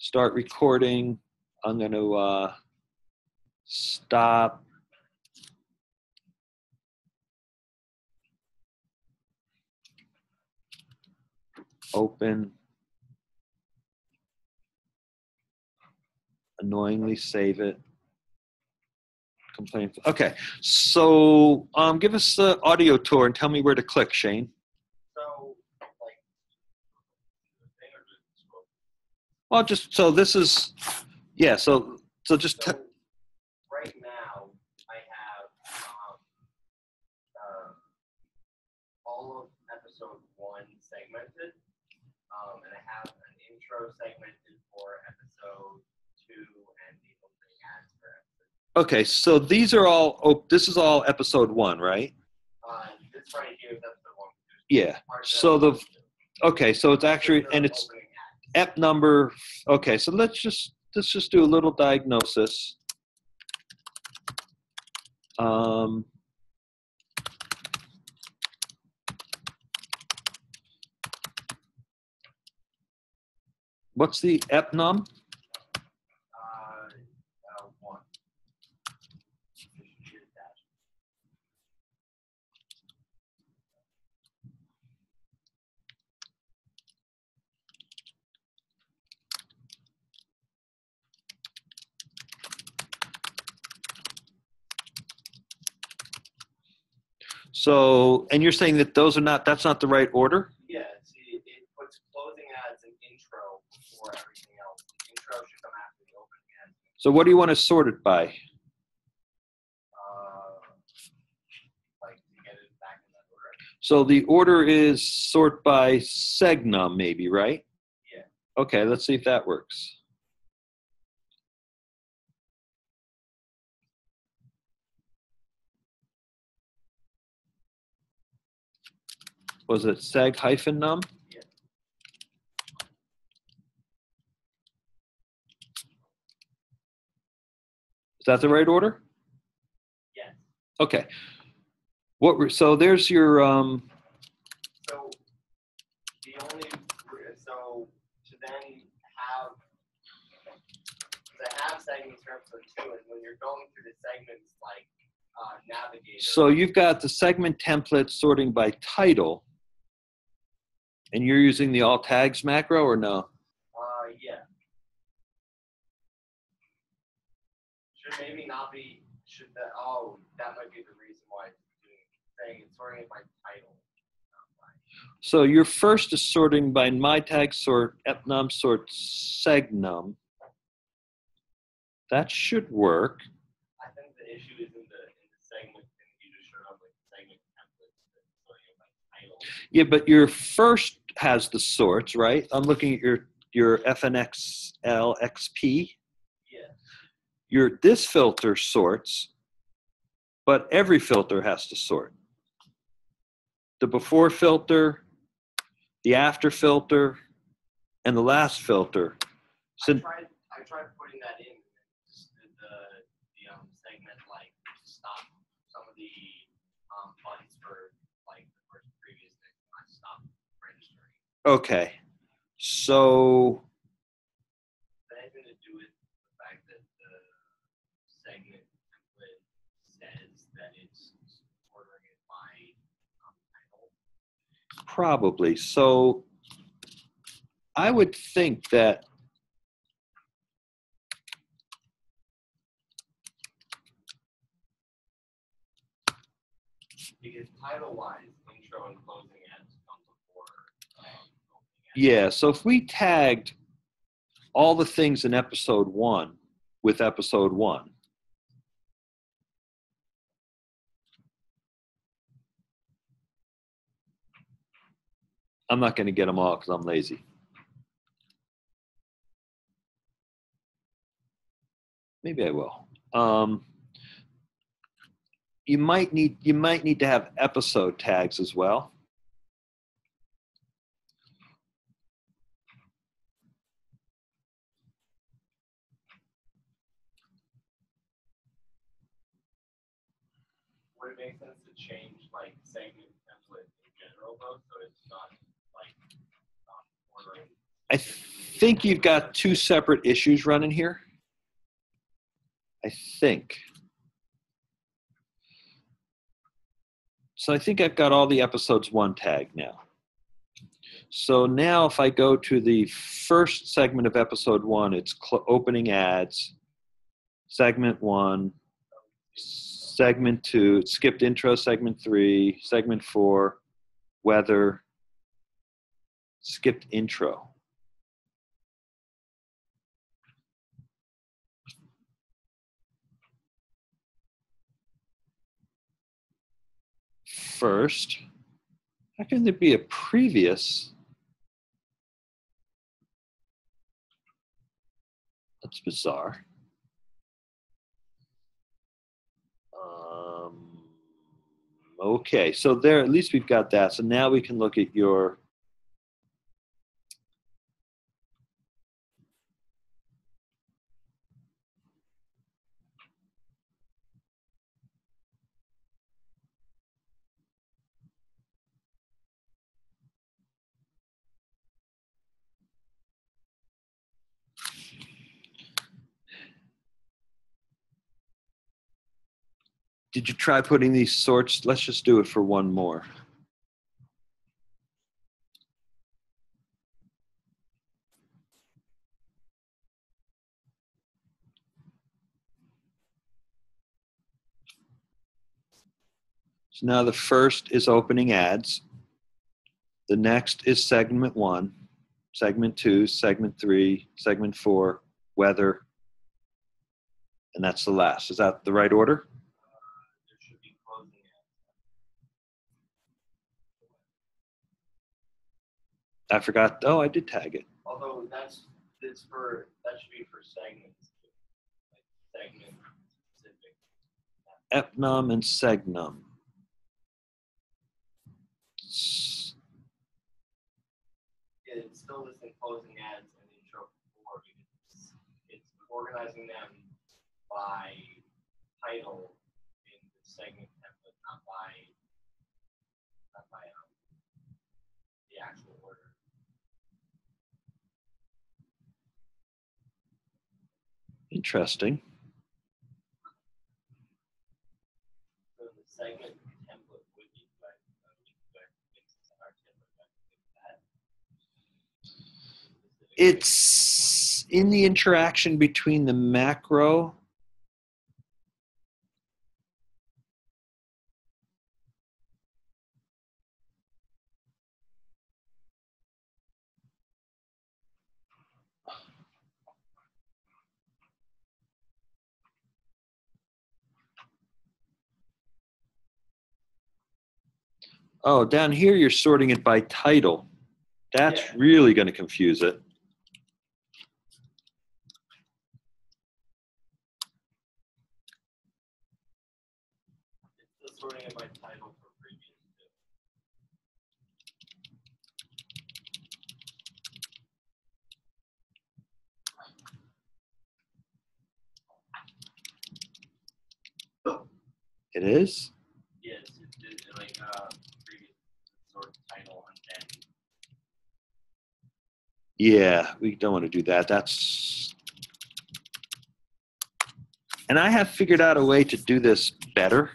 start recording. I'm going to uh, stop. Open. Annoyingly save it. Complain. Okay, so um, give us the audio tour and tell me where to click, Shane. So, like, thing or just scroll? Well, just so this is, yeah. So so just t- right now, I have um, uh, all of episode one segmented, um, and I have an intro segmented for episode two and the opening ads for episode. okay. So these are all. Oh, this is all episode one, right? Uh, this right here is episode one. Yeah. Part of So the episode two. okay. So it's actually and it's opening. Ep number. Okay. So let's just let's just do a little diagnosis. Um. What's the ep num? So, and you're saying that those are not, that's not the right order? Yeah, see, it puts closing ads and intro before everything else. The intro should come after the opening ads. So what do you want to sort it by? Uh, like to get it back in that order. So the order is sort by segnum, maybe, right? Yeah. Okay, let's see if that works. Was it seg hyphen num? Yeah. Is that the right order? Yes. Okay. What were, so there's your um So the only so to then have to have segments episode two, and when you're going through the segments like uh, navigator. So you've got the segment template sorting by title, and you're using the all tags macro or no? Uh, yeah. Should maybe not be. Should that? Oh, that might be the reason why it's doing saying it's sorting by title. So your first is sorting by my tag sort, epnum sort, segnum. That should work. I think the issue is in the in the segment, and you just showed up like segment templates sorting by title. Yeah, but your first has the sorts, right? I'm looking at your your FNXL XP. Yeah. Your this filter sorts, but every filter has to sort. The before filter, the after filter, and the last filter. I So tried. I tried putting that in. the the, um, segment like stop some of the um, buttons for like the first previous thing. I stopped. Okay. So that anything to do with the fact that the segment template says that it's ordering it by um, title? Probably. So I would think that Because title wise, intro and closing ads come before. Um, opening ads. Yeah, so if we tagged all the things in episode 1 with episode 1 I'm not going to get them all cuz I'm lazy. Maybe I will. Um, you might need you might need to have episode tags as well. Would it make sense to change like segment template in general though, so it's not like um, ordering I think you've got two separate issues running here. I think. So I think I've got all the episodes one tag now. So now if I go to the first segment of episode one, it's opening ads, segment one, segment two, skipped intro, segment three, segment four, weather, skipped intro. First, how can there be a previous? That's bizarre. Um, okay, so there, at least we've got that. So now we can look at your Did you try putting these sorts? Let's just do it for one more. So now the first is opening ads. The next is segment one, segment two, segment three, segment four, weather, and that's the last. Is that the right order? there should be closing ads. I forgot. Oh, I did tag it. Although that's, it's for, that should be for segments. Like segment specific. Epnum and Segnum. S- It's still listing closing ads and intro before it's, it's organizing them by title in the segment template, not by, not by, um, the actual order. Interesting. So the segment template would be, but, uh, we could fix our template, but fix that. It's in the interaction between the macro. Oh, down here you're sorting it by title. That's Yeah. really going to confuse it. It's sorting of my title for previous. It is? Yes, it's, it's like, uh, previous sort of title and then Yeah, we don't want to do that. That's. And I have figured out a way to do this better.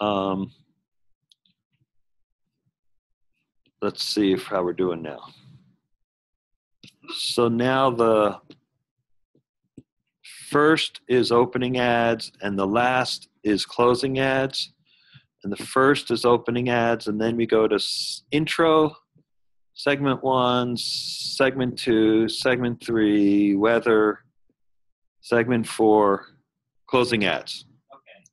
Um, let's see if how we're doing now. So now the first is opening ads, and the last is closing ads. And the first is opening ads, and then we go to intro, segment one, segment two, segment three, weather, segment four, closing ads. Okay.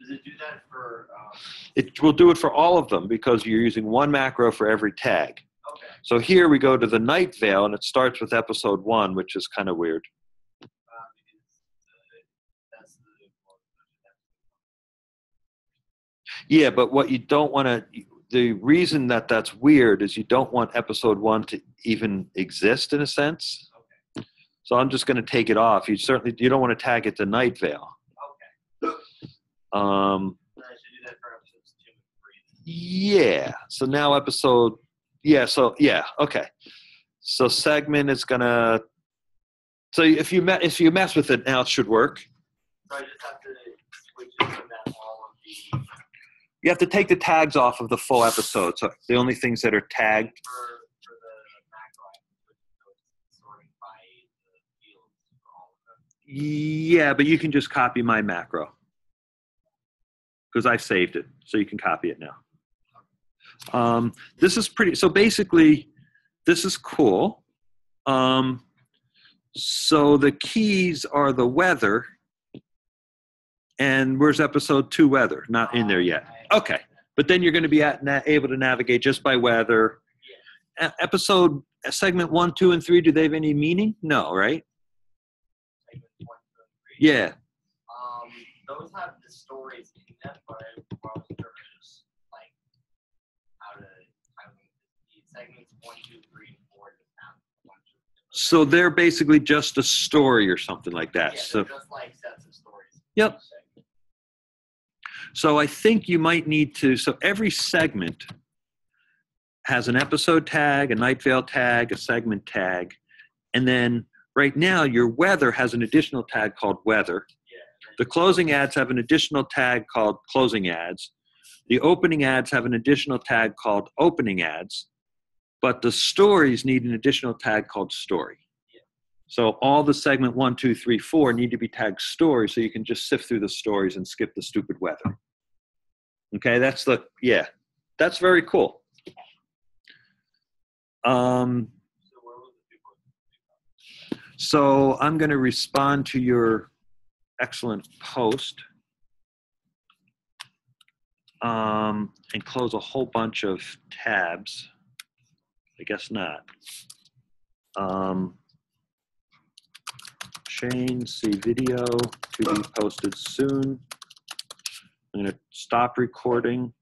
Does it do that for, um, It will do it for all of them because you're using one macro for every tag. okay, So here we go to the Night Vale and it starts with episode one, which is kind of weird. uh, because, that's the, well, that's Yeah, but what you don't want to, the reason that that's weird is you don't want episode one to even exist in a sense. Okay. So I'm just going to take it off. You certainly, you don't want to tag it to Night Vale. Okay, Um, then I should do that for episodes two and three. Yeah. So now episode. Yeah. So yeah. Okay. So segment is gonna. So if you met if you mess with it now, it should work. So You have to take the tags off of the full episode. So the only things that are tagged. Yeah, but you can just copy my macro because I saved it, so you can copy it now. Um, this is pretty. So basically, this is cool. Um, so the keys are the weather, and where's episode two weather? Not in there yet. Okay. But then you're going to be at, na- able to navigate just by weather. E- episode uh, segment one, two, and three. Do they have any meaning? No, right? One, two. Yeah. Um, those have the stories in them, but I was just like how to how to the segments one, two, three, and four just have one, two. different So they're basically just a story or something like that. Yeah, So, just like sets of stories. Yep. So I think you might need to. So every segment has an episode tag, a Night Vale tag, a segment tag, and then right now your weather has an additional tag called weather. The closing ads have an additional tag called closing ads. The opening ads have an additional tag called opening ads. But the stories need an additional tag called story. So all the segment one, two, three, four need to be tagged story so you can just sift through the stories and skip the stupid weather. Okay, that's the, yeah, that's very cool. Um, so I'm going to respond to your excellent post um, and close a whole bunch of tabs. I guess not. Um, Shane, see video to be posted soon. I'm going to stop recording.